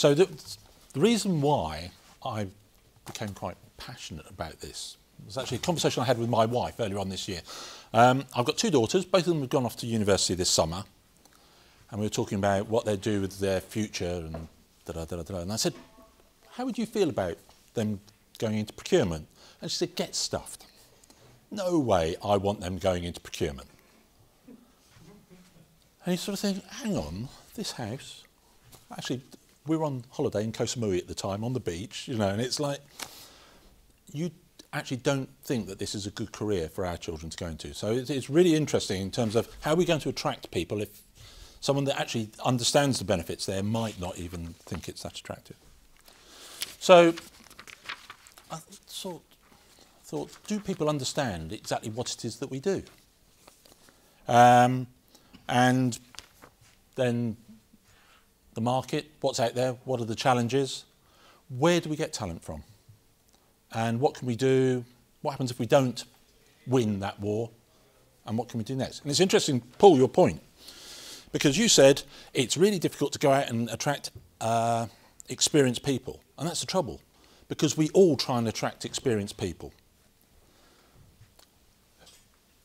So the, the reason why I became quite passionate about this was actually a conversation I had with my wife earlier on this year. Um, I've got two daughters, both of them have gone off to university this summer, and we were talking about what they do with their future and da da da da. And I said, how would you feel about them going into procurement? And she said, get stuffed. No way I want them going into procurement. And you sort of think, hang on, this house, actually, we were on holiday in Koh at the time on the beach, you know, and it's like, you actually don't think that this is a good career for our children to go into. So it's, it's really interesting in terms of how are we're going to attract people if someone that actually understands the benefits there might not even think it's that attractive. So I thought, thought do people understand exactly what it is that we do? Um, and then the market, what's out there, what are the challenges, where do we get talent from? And what can we do? What happens if we don't win that war? And what can we do next? And it's interesting, Paul, your point, because you said it's really difficult to go out and attract uh, experienced people. And that's the trouble, because we all try and attract experienced people.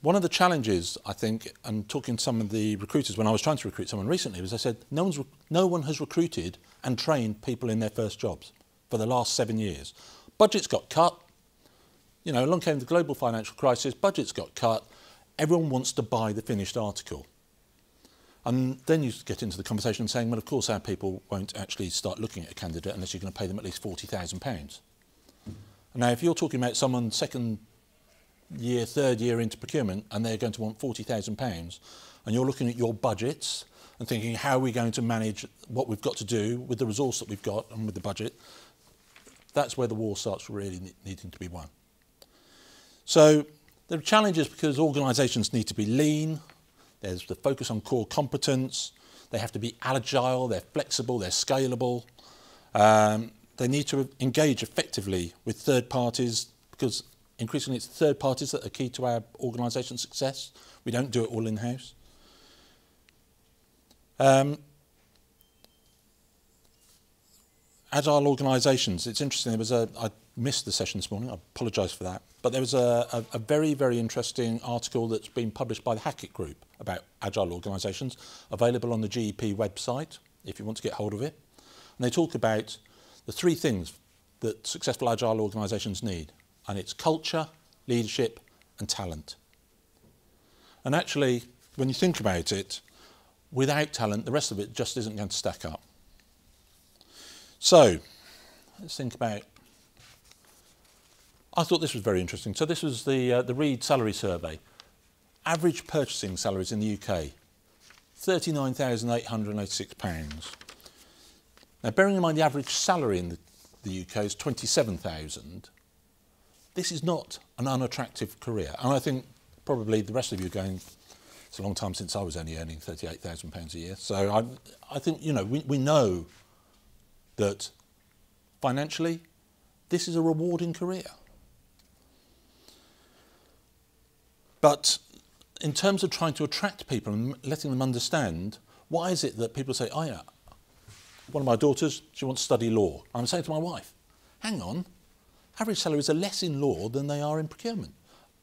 One of the challenges, I think, and talking to some of the recruiters when I was trying to recruit someone recently, was I said, no, one's no one has recruited and trained people in their first jobs for the last seven years. Budgets got cut. You know, along came the global financial crisis, budgets got cut. Everyone wants to buy the finished article. And then you get into the conversation saying, well, of course, our people won't actually start looking at a candidate unless you're going to pay them at least £40,000. Now, if you're talking about someone second year, third year into procurement and they're going to want £40,000 and you're looking at your budgets and thinking how are we going to manage what we've got to do with the resource that we've got and with the budget, that's where the war starts really needing to be won. So there are challenges because organisations need to be lean, there's the focus on core competence, they have to be agile, they're flexible, they're scalable, um, they need to engage effectively with third parties because increasingly it's third parties that are key to our organisation's success. We don't do it all in-house. Um, agile organisations, it's interesting, there was a, I missed the session this morning, I apologise for that, but there was a, a, a very, very interesting article that's been published by the Hackett Group about agile organisations, available on the GEP website if you want to get hold of it. And they talk about the three things that successful agile organisations need and it's culture, leadership and talent. And actually, when you think about it, without talent, the rest of it just isn't going to stack up. So, let's think about... I thought this was very interesting. So this was the, uh, the Reed salary survey. Average purchasing salaries in the UK, £39,886. Now, bearing in mind the average salary in the, the UK is 27,000, this is not an unattractive career. And I think probably the rest of you are going, it's a long time since I was only earning £38,000 a year. So I, I think, you know, we, we know that financially, this is a rewarding career. But in terms of trying to attract people and letting them understand, why is it that people say, oh yeah, one of my daughters, she wants to study law. I'm saying to my wife, hang on, average salaries are less in law than they are in procurement.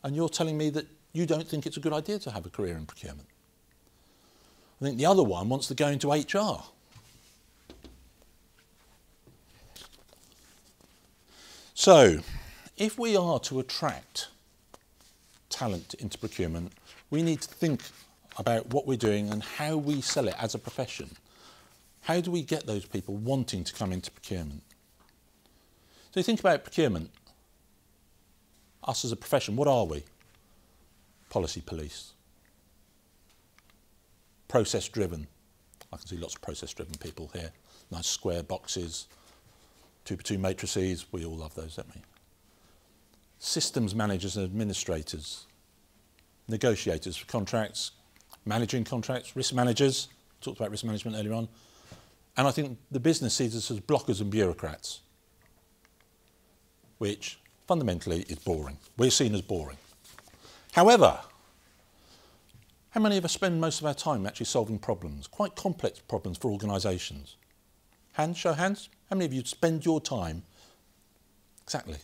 And you're telling me that you don't think it's a good idea to have a career in procurement. I think the other one wants to go into HR. So, if we are to attract talent into procurement, we need to think about what we're doing and how we sell it as a profession. How do we get those people wanting to come into procurement? So you think about procurement. Us as a profession, what are we? Policy police. Process driven. I can see lots of process driven people here. Nice square boxes, two by two matrices. We all love those, don't we? Systems managers and administrators. Negotiators for contracts, managing contracts, risk managers. Talked about risk management earlier on. And I think the business sees us as blockers and bureaucrats which fundamentally is boring. We're seen as boring. However, how many of us spend most of our time actually solving problems, quite complex problems for organisations? Hands, show hands. How many of you spend your time? Exactly.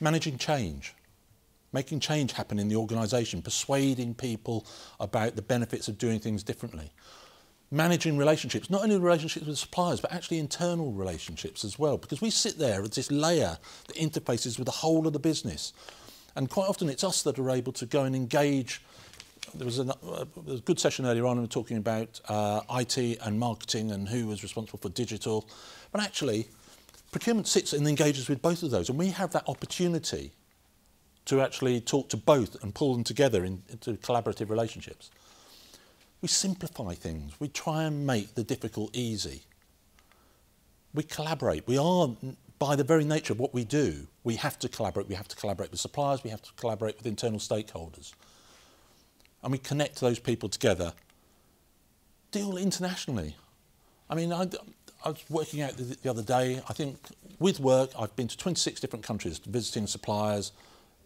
Managing change, making change happen in the organisation, persuading people about the benefits of doing things differently. Managing relationships, not only relationships with suppliers, but actually internal relationships as well, because we sit there as this layer that interfaces with the whole of the business. And quite often it's us that are able to go and engage. There was a, a good session earlier on, and we were talking about uh, IT and marketing and who was responsible for digital. But actually, procurement sits and engages with both of those. And we have that opportunity to actually talk to both and pull them together in, into collaborative relationships. We simplify things. We try and make the difficult easy. We collaborate. We are by the very nature of what we do, we have to collaborate. We have to collaborate with suppliers, we have to collaborate with internal stakeholders. And we connect those people together. Deal internationally. I mean, I, I was working out the, the other day, I think with work, I've been to 26 different countries, visiting suppliers,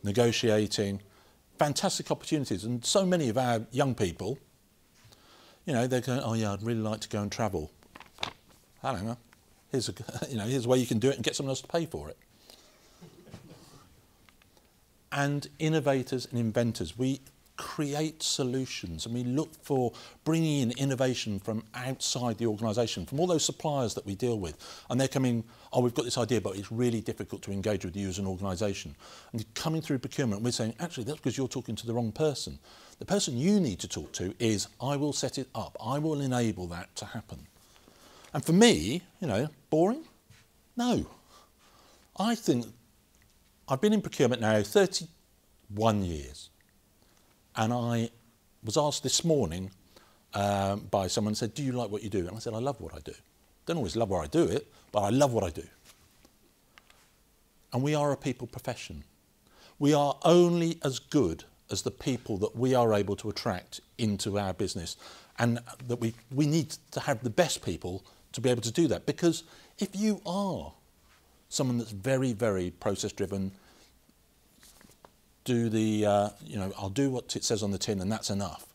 negotiating, fantastic opportunities. And so many of our young people, you know, they're going, oh yeah, I'd really like to go and travel. I don't know. Here's a, you know, here's a way you can do it and get someone else to pay for it. and innovators and inventors, we create solutions and we look for bringing in innovation from outside the organisation, from all those suppliers that we deal with. And they're coming, oh, we've got this idea, but it's really difficult to engage with you as an organisation. And coming through procurement, we're saying, actually, that's because you're talking to the wrong person. The person you need to talk to is, I will set it up. I will enable that to happen. And for me, you know, boring? No. I think I've been in procurement now 31 years. And I was asked this morning um, by someone said, do you like what you do? And I said, I love what I do. Don't always love where I do it, but I love what I do. And we are a people profession. We are only as good as the people that we are able to attract into our business and that we, we need to have the best people to be able to do that. Because if you are someone that's very, very process driven, do the, uh, you know, I'll do what it says on the tin and that's enough,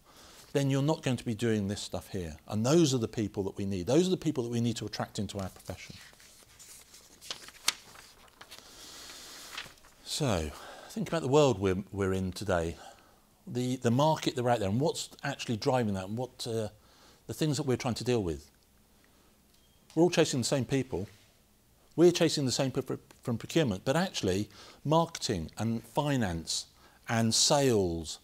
then you're not going to be doing this stuff here. And those are the people that we need. Those are the people that we need to attract into our profession. So, think about the world we're, we're in today, the, the market that we're out there, and what's actually driving that, and what uh, the things that we're trying to deal with. We're all chasing the same people. We're chasing the same from procurement, but actually marketing and finance and sales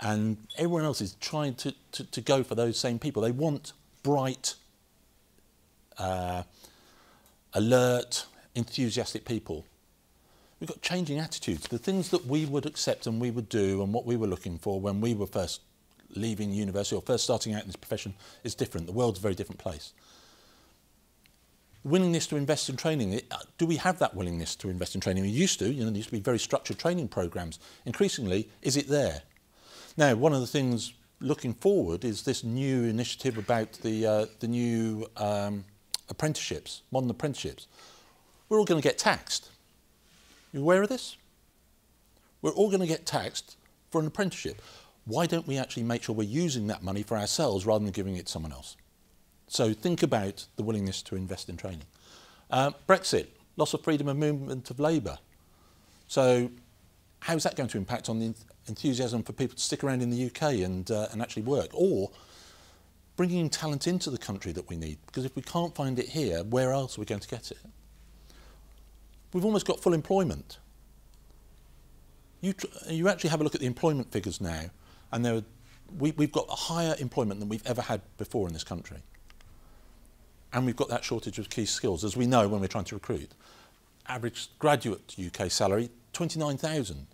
and everyone else is trying to, to, to go for those same people. They want bright, uh, alert, enthusiastic people. We've got changing attitudes. The things that we would accept and we would do and what we were looking for when we were first leaving university or first starting out in this profession is different. The world's a very different place willingness to invest in training. Uh, do we have that willingness to invest in training? We used to, you know, there used to be very structured training programs. Increasingly, is it there? Now, one of the things looking forward is this new initiative about the, uh, the new um, apprenticeships, modern apprenticeships. We're all going to get taxed. You aware of this? We're all going to get taxed for an apprenticeship. Why don't we actually make sure we're using that money for ourselves rather than giving it to someone else? So think about the willingness to invest in training. Uh, Brexit, loss of freedom of movement of labour. So how is that going to impact on the enthusiasm for people to stick around in the UK and, uh, and actually work? Or bringing talent into the country that we need. Because if we can't find it here, where else are we going to get it? We've almost got full employment. You, you actually have a look at the employment figures now, and there are, we, we've got a higher employment than we've ever had before in this country and we've got that shortage of key skills, as we know when we're trying to recruit. Average graduate UK salary, 29,000.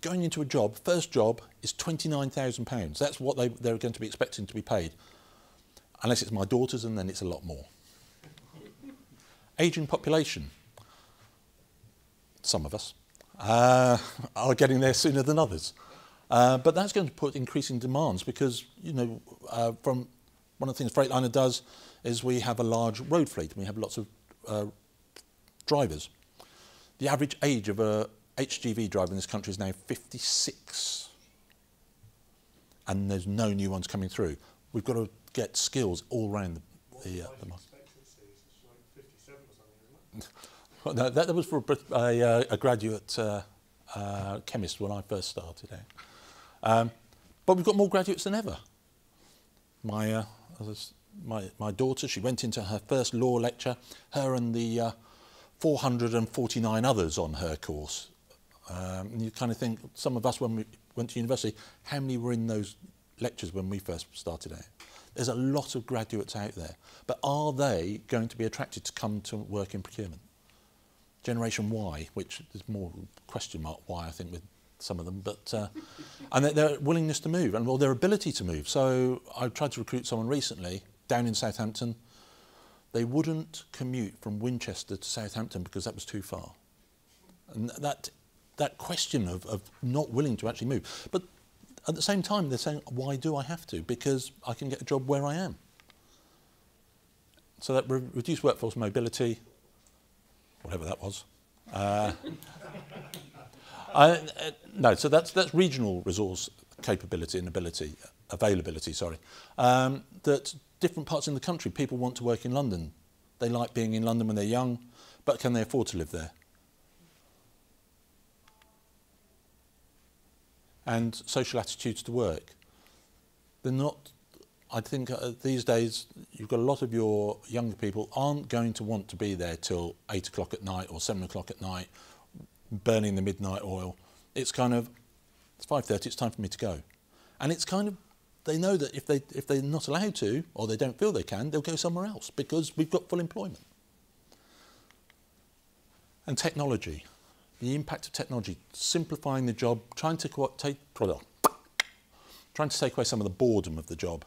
Going into a job, first job is £29,000. That's what they, they're going to be expecting to be paid. Unless it's my daughters, and then it's a lot more. Aging population. Some of us uh, are getting there sooner than others. Uh, but that's going to put increasing demands because, you know, uh, from one of the things Freightliner does is we have a large road fleet. And we have lots of uh, drivers. The average age of a HGV driver in this country is now 56. And there's no new ones coming through. We've got to get skills all around the, the, uh, the market. expectancy like 57 or something, isn't it? Well, no, that, that was for a, a, uh, a graduate uh, uh, chemist when I first started out. Um, but we've got more graduates than ever. My, uh, as my, my daughter, she went into her first law lecture, her and the uh, 449 others on her course. Um, and you kind of think, some of us when we went to university, how many were in those lectures when we first started out? There's a lot of graduates out there. But are they going to be attracted to come to work in procurement? Generation Y, which is more question mark Y, I think, with some of them, but uh, and their, their willingness to move and well, their ability to move. So I tried to recruit someone recently down in Southampton. They wouldn't commute from Winchester to Southampton because that was too far. And that that question of, of not willing to actually move. But at the same time, they're saying, why do I have to? Because I can get a job where I am. So that re- reduced workforce mobility, whatever that was. Uh, I, uh, no, so that's, that's regional resource capability and ability, availability, sorry. Um, that different parts in the country, people want to work in London. They like being in London when they're young, but can they afford to live there? And social attitudes to work. They're not, I think uh, these days, you've got a lot of your younger people aren't going to want to be there till 8 o'clock at night or 7 o'clock at night burning the midnight oil. It's kind of, it's 5.30, it's time for me to go. And it's kind of, they know that if, they, if they're not allowed to, or they don't feel they can, they'll go somewhere else because we've got full employment. And technology, the impact of technology, simplifying the job, trying to take, trying to take away some of the boredom of the job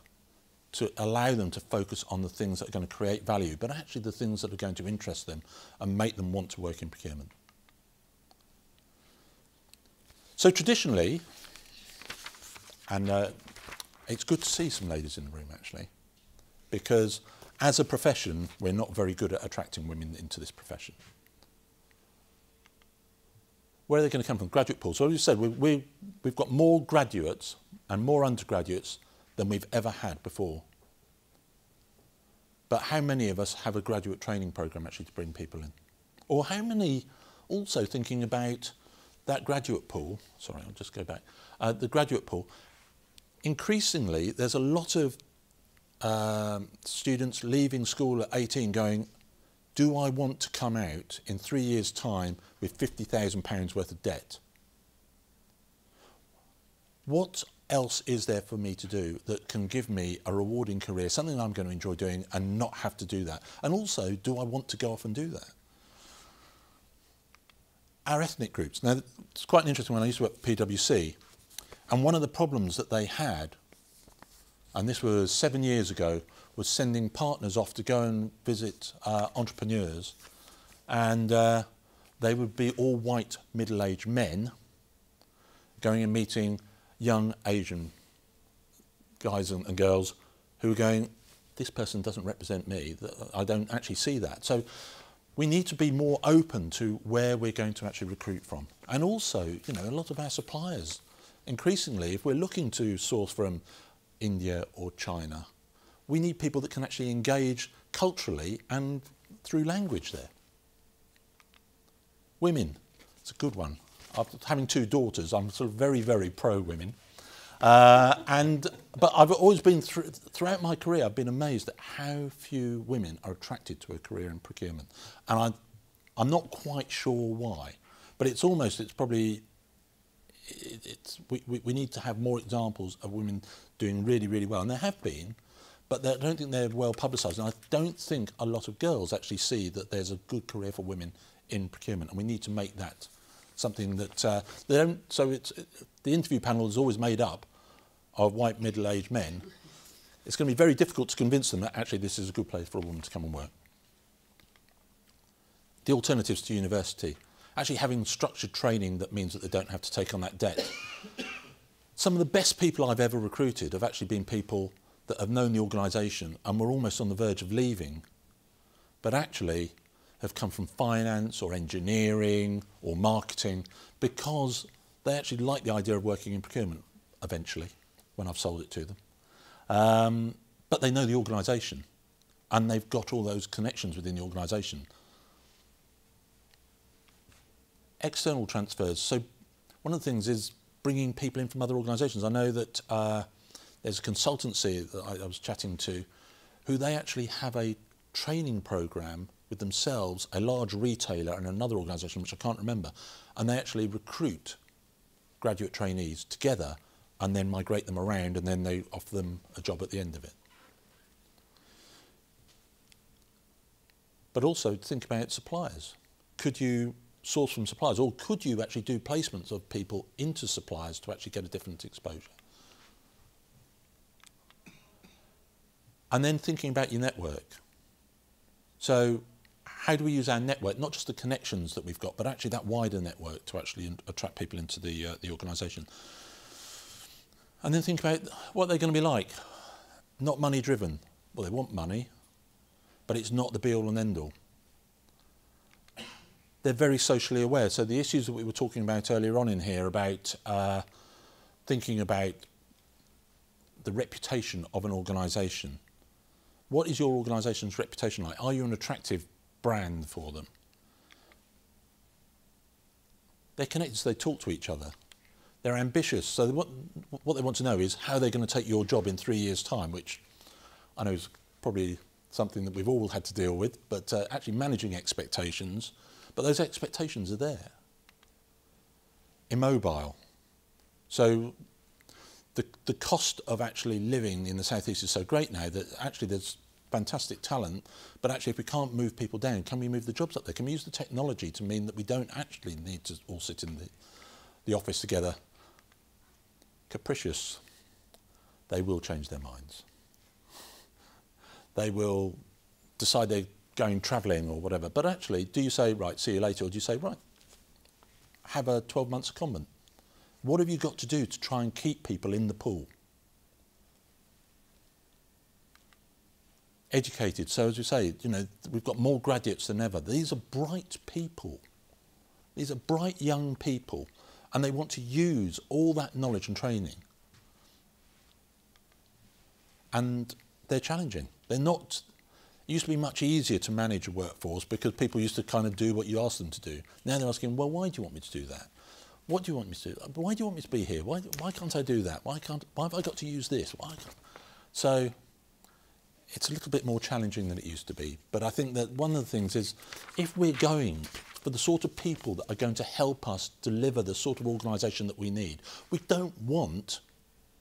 to allow them to focus on the things that are going to create value, but actually the things that are going to interest them and make them want to work in procurement. So traditionally, and uh, it's good to see some ladies in the room actually, because as a profession, we're not very good at attracting women into this profession. Where are they going to come from? Graduate pool. So as you said, we, we, we've got more graduates and more undergraduates than we've ever had before. But how many of us have a graduate training program actually to bring people in? Or how many also thinking about that graduate pool, sorry, I'll just go back, uh, the graduate pool, increasingly there's a lot of um, students leaving school at 18 going, do I want to come out in three years' time with £50,000 worth of debt? What else is there for me to do that can give me a rewarding career, something I'm going to enjoy doing and not have to do that? And also, do I want to go off and do that? Our ethnic groups. Now, it's quite an interesting when I used to work at PwC, and one of the problems that they had, and this was seven years ago, was sending partners off to go and visit uh, entrepreneurs, and uh, they would be all white middle-aged men going and meeting young Asian guys and, and girls who were going, this person doesn't represent me. I don't actually see that. So we need to be more open to where we're going to actually recruit from. And also, you know, a lot of our suppliers, increasingly, if we're looking to source from India or China, we need people that can actually engage culturally and through language there. Women, it's a good one. After having two daughters, I'm sort of very, very pro women. Uh, and but I've always been through, throughout my career, I've been amazed at how few women are attracted to a career in procurement, and I, I'm not quite sure why. But it's almost it's probably it, it's, we, we, we need to have more examples of women doing really, really well. And there have been, but I don't think they're well publicised. And I don't think a lot of girls actually see that there's a good career for women in procurement. And we need to make that something that uh, they don't. So it's, it, the interview panel is always made up of white middle aged men. It's going to be very difficult to convince them that actually this is a good place for a woman to come and work. The alternatives to university. Actually having structured training that means that they don't have to take on that debt. Some of the best people I've ever recruited have actually been people that have known the organisation and were almost on the verge of leaving, but actually have come from finance or engineering or marketing because they actually like the idea of working in procurement eventually when I've sold it to them. Um, but they know the organisation and they've got all those connections within the organisation. External transfers. So one of the things is bringing people in from other organisations. I know that uh, there's a consultancy that I, I was chatting to who they actually have a training program with themselves, a large retailer and another organisation, which I can't remember, and they actually recruit graduate trainees together and then migrate them around and then they offer them a job at the end of it. But also think about suppliers. Could you source from suppliers or could you actually do placements of people into suppliers to actually get a different exposure? And then thinking about your network. So how do we use our network, not just the connections that we've got, but actually that wider network to actually attract people into the, uh, the organisation. And then think about what they're going to be like. Not money driven. Well, they want money, but it's not the be all and end all. They're very socially aware. So the issues that we were talking about earlier on in here about uh, thinking about the reputation of an organisation. What is your organisation's reputation like? Are you an attractive brand for them? They're connected, so they talk to each other. They're ambitious, so what, what they want to know is how they're going to take your job in three years' time, which I know is probably something that we've all had to deal with, but uh, actually managing expectations, but those expectations are there. Immobile. So the, the cost of actually living in the southeast is so great now that actually there's fantastic talent, but actually if we can't move people down, can we move the jobs up there? Can we use the technology to mean that we don't actually need to all sit in the, the office together? Capricious, they will change their minds. They will decide they're going travelling or whatever. But actually, do you say, right, see you later, or do you say, right, have a 12 months secondment? What have you got to do to try and keep people in the pool? educated. So as we say, you know, we've got more graduates than ever. These are bright people. These are bright young people, and they want to use all that knowledge and training. And they're challenging. They're not. Used to be much easier to manage a workforce because people used to kind of do what you asked them to do. Now they're asking, well, why do you want me to do that? What do you want me to do? Why do you want me to be here? Why, why can't I do that? Why can't? Why have I got to use this? Why? Can't? So it's a little bit more challenging than it used to be. But I think that one of the things is if we're going for the sort of people that are going to help us deliver the sort of organisation that we need, we don't want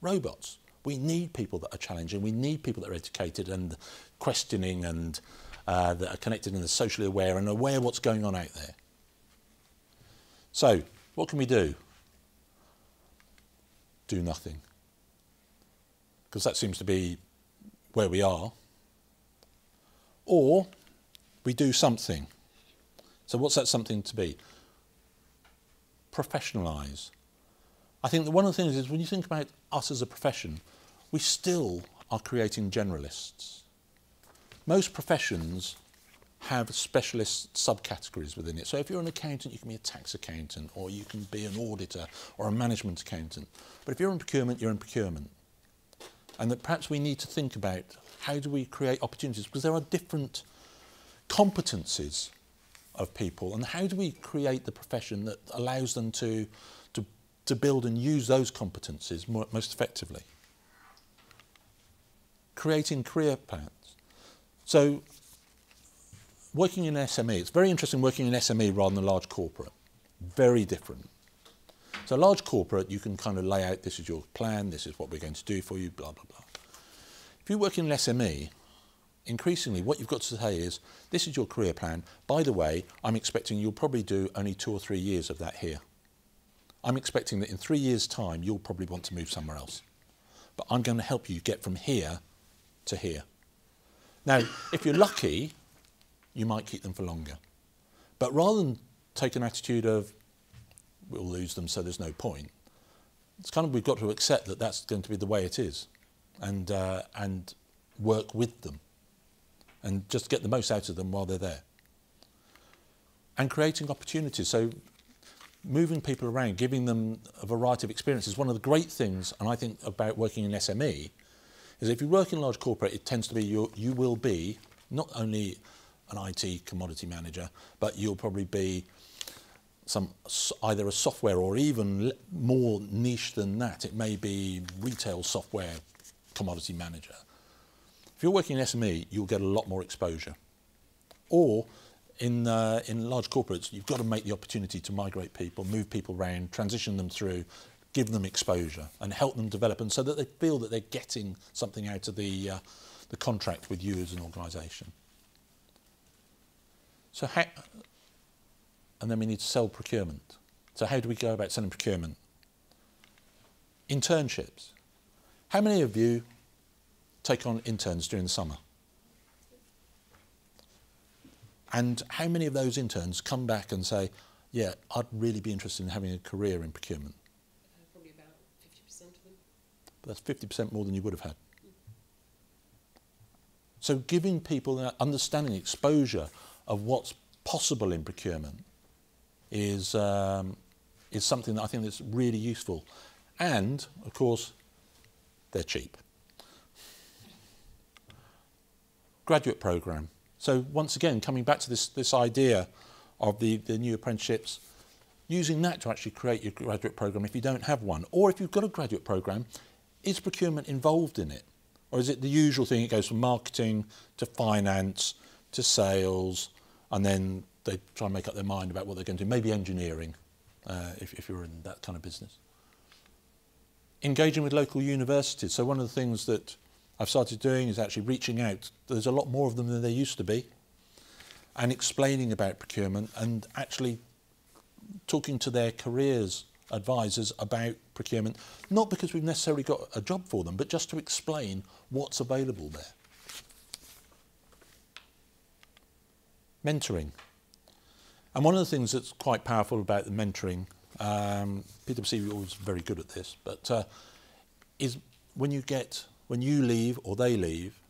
robots. We need people that are challenging. We need people that are educated and questioning and uh, that are connected and are socially aware and aware of what's going on out there. So, what can we do? Do nothing. Because that seems to be where we are or we do something. So what's that something to be? Professionalise. I think that one of the things is when you think about us as a profession, we still are creating generalists. Most professions have specialist subcategories within it. So if you're an accountant, you can be a tax accountant, or you can be an auditor, or a management accountant. But if you're in procurement, you're in procurement. And that perhaps we need to think about how do we create opportunities? Because there are different competencies of people and how do we create the profession that allows them to, to, build and use those competencies more, most effectively? Creating career paths. So working in SME, it's very interesting working in SME rather than a large corporate. Very different. So large corporate, you can kind of lay out, this is your plan, this is what we're going to do for you, blah, blah, blah. If you work in an SME, increasingly what you've got to say is, this is your career plan. By the way, I'm expecting you'll probably do only two or three years of that here. I'm expecting that in three years' time, you'll probably want to move somewhere else. But I'm going to help you get from here to here. Now, if you're lucky, you might keep them for longer. But rather than take an attitude of, we'll lose them so there's no point, it's kind of we've got to accept that that's going to be the way it is and, uh, and work with them and just get the most out of them while they're there. And creating opportunities. So moving people around, giving them a variety of experiences. One of the great things, and I think about working in SME, is if you work in large corporate, it tends to be you, you will be not only an IT commodity manager, but you'll probably be some either a software or even more niche than that. It may be retail software commodity manager. If you're working in SME, you'll get a lot more exposure. Or in, uh, in large corporates, you've got to make the opportunity to migrate people, move people around, transition them through, give them exposure and help them develop and so that they feel that they're getting something out of the, uh, the contract with you as an organisation. So how, and then we need to sell procurement. So how do we go about selling procurement? Internships. How many of you take on interns during the summer? And how many of those interns come back and say, yeah, I'd really be interested in having a career in procurement? Uh, probably about 50% of them. But that's 50% more than you would have had. So giving people that understanding, exposure of what's possible in procurement is, um, is something that I think that's really useful. And, of course, they're cheap. Graduate program. So once again, coming back to this, this idea of the, the new apprenticeships, using that to actually create your graduate program if you don't have one. Or if you've got a graduate program, is procurement involved in it? Or is it the usual thing? It goes from marketing to finance to sales, and then they try and make up their mind about what they're going to do. Maybe engineering, uh, if, if you're in that kind of business. Engaging with local universities. So one of the things that I've started doing is actually reaching out. There's a lot more of them than there used to be. And explaining about procurement and actually talking to their careers advisors about procurement, not because we've necessarily got a job for them, but just to explain what's available there. Mentoring. And one of the things that's quite powerful about the mentoring, um, PwC was very good at this, but uh, is when you get, when you leave or they leave,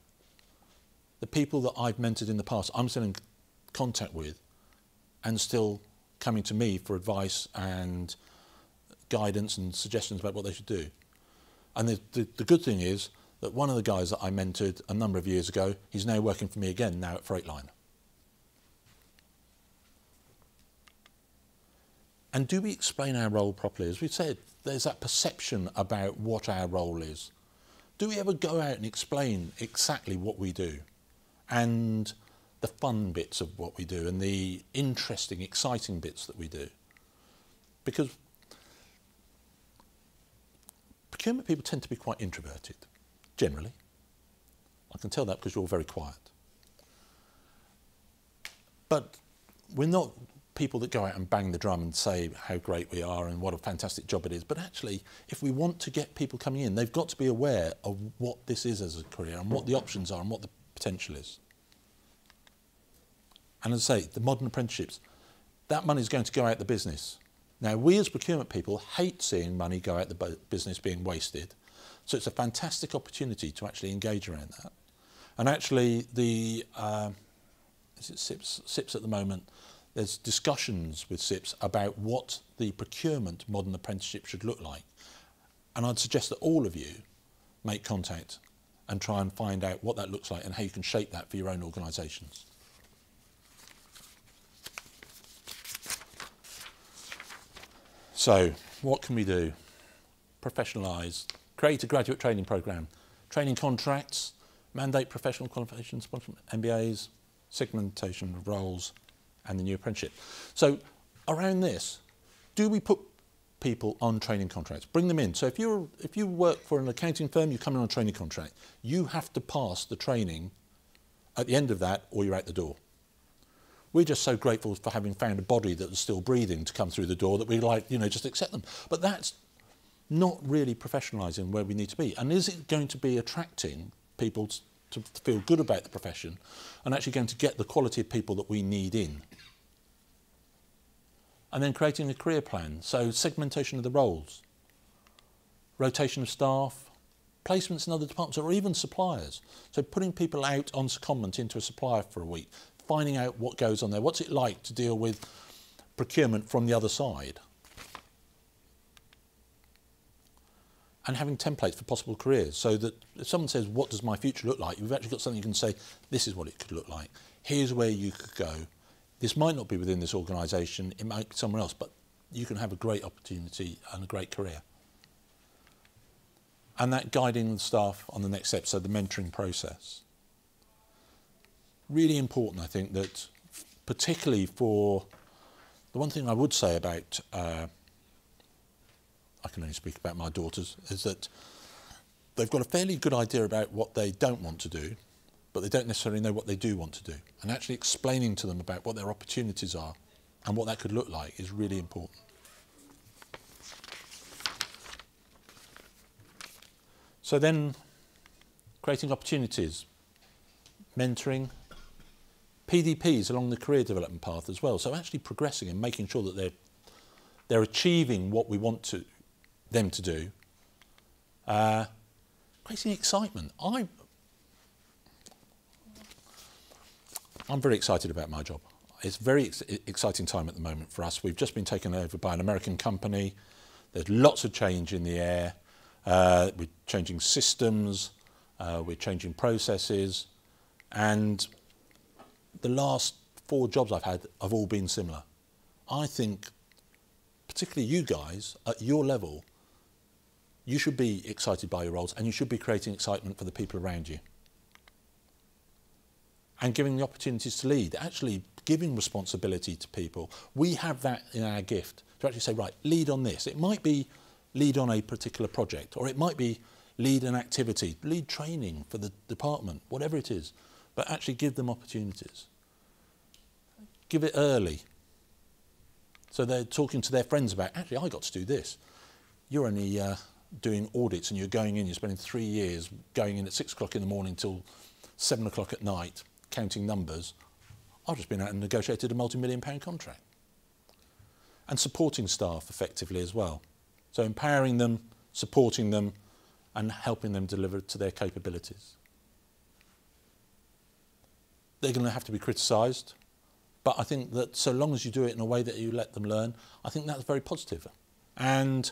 the people that I've mentored in the past, I'm still in contact with and still coming to me for advice and guidance and suggestions about what they should do. And the, the, the good thing is that one of the guys that I mentored a number of years ago, he's now working for me again now at Freightliner. And do we explain our role properly? As we said, there's that perception about what our role is. Do we ever go out and explain exactly what we do and the fun bits of what we do and the interesting, exciting bits that we do? Because procurement people tend to be quite introverted, generally. I can tell that because you're very quiet. But we're not people that go out and bang the drum and say how great we are and what a fantastic job it is. But actually, if we want to get people coming in, they've got to be aware of what this is as a career and what the options are and what the potential is. And as I say, the modern apprenticeships, that money is going to go out the business. Now, we as procurement people hate seeing money go out the business being wasted. So it's a fantastic opportunity to actually engage around that. And actually, the uh, is it CIPS, CIPS at the moment, there's discussions with CIPS about what the procurement modern apprenticeship should look like. And I'd suggest that all of you make contact and try and find out what that looks like and how you can shape that for your own organisations. So, what can we do? Professionalise, create a graduate training programme, training contracts, mandate professional qualifications, MBAs, segmentation of roles, and the new apprenticeship. So around this, do we put people on training contracts? Bring them in. So if, you're, if you work for an accounting firm, you come in on a training contract. You have to pass the training at the end of that or you're out the door. We're just so grateful for having found a body that was still breathing to come through the door that we like, you know, just accept them. But that's not really professionalising where we need to be. And is it going to be attracting people to feel good about the profession and actually going to get the quality of people that we need in. And then creating a career plan, so segmentation of the roles, rotation of staff, placements in other departments or even suppliers. So putting people out on secondment into a supplier for a week, finding out what goes on there. What's it like to deal with procurement from the other side? And having templates for possible careers so that if someone says, what does my future look like, you've actually got something you can say, this is what it could look like. Here's where you could go. This might not be within this organisation, it might be somewhere else, but you can have a great opportunity and a great career. And that guiding the staff on the next step, so the mentoring process. Really important, I think, that particularly for the one thing I would say about uh, I can only speak about my daughters, is that they've got a fairly good idea about what they don't want to do, but they don't necessarily know what they do want to do. And actually explaining to them about what their opportunities are and what that could look like is really important. So then, creating opportunities, mentoring, PDPs along the career development path as well. So actually progressing and making sure that they're, they're achieving what we want to, them to do. Uh, creating excitement. I, I'm very excited about my job. It's a very ex exciting time at the moment for us. We've just been taken over by an American company. There's lots of change in the air. Uh, we're changing systems. Uh, we're changing processes. And the last four jobs I've had have all been similar. I think, particularly you guys, at your level, you should be excited by your roles and you should be creating excitement for the people around you. And giving the opportunities to lead, actually giving responsibility to people. We have that in our gift to actually say, right, lead on this. It might be lead on a particular project, or it might be lead an activity, lead training for the department, whatever it is, but actually give them opportunities. Give it early. So they're talking to their friends about, actually, I got to do this. You're only uh, doing audits and you're going in, you're spending three years going in at six o'clock in the morning till seven o'clock at night, counting numbers. I've just been out and negotiated a multi-million pound contract. And supporting staff effectively as well. So empowering them, supporting them, and helping them deliver to their capabilities. They're going to have to be criticised, but I think that so long as you do it in a way that you let them learn, I think that's very positive. And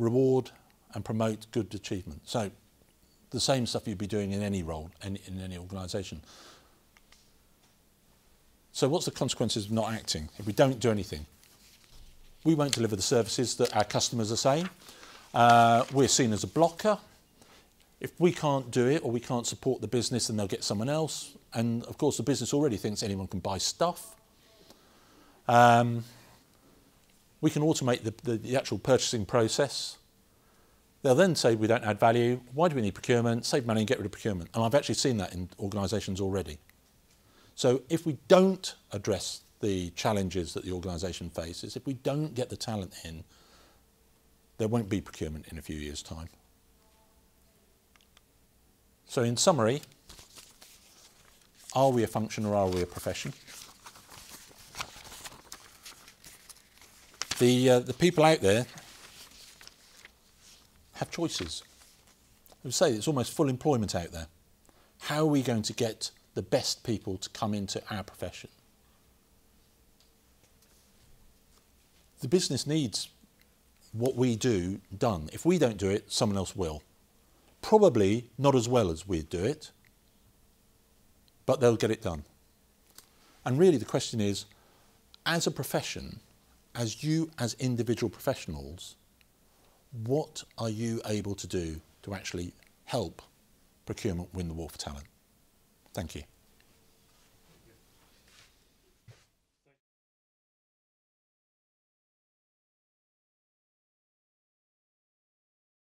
reward and promote good achievement. So the same stuff you'd be doing in any role, in, in any organisation. So what's the consequences of not acting? If we don't do anything, we won't deliver the services that our customers are saying. Uh, we're seen as a blocker. If we can't do it or we can't support the business, then they'll get someone else. And of course, the business already thinks anyone can buy stuff. Um, we can automate the, the, the actual purchasing process. They'll then say we don't add value. Why do we need procurement? Save money and get rid of procurement. And I've actually seen that in organisations already. So if we don't address the challenges that the organisation faces, if we don't get the talent in, there won't be procurement in a few years' time. So in summary, are we a function or are we a profession? The, uh, the people out there have choices. I would say it's almost full employment out there. How are we going to get the best people to come into our profession? The business needs what we do done. If we don't do it, someone else will. Probably not as well as we do it, but they'll get it done. And really the question is, as a profession, as you as individual professionals, what are you able to do to actually help procurement win the war for talent? Thank you.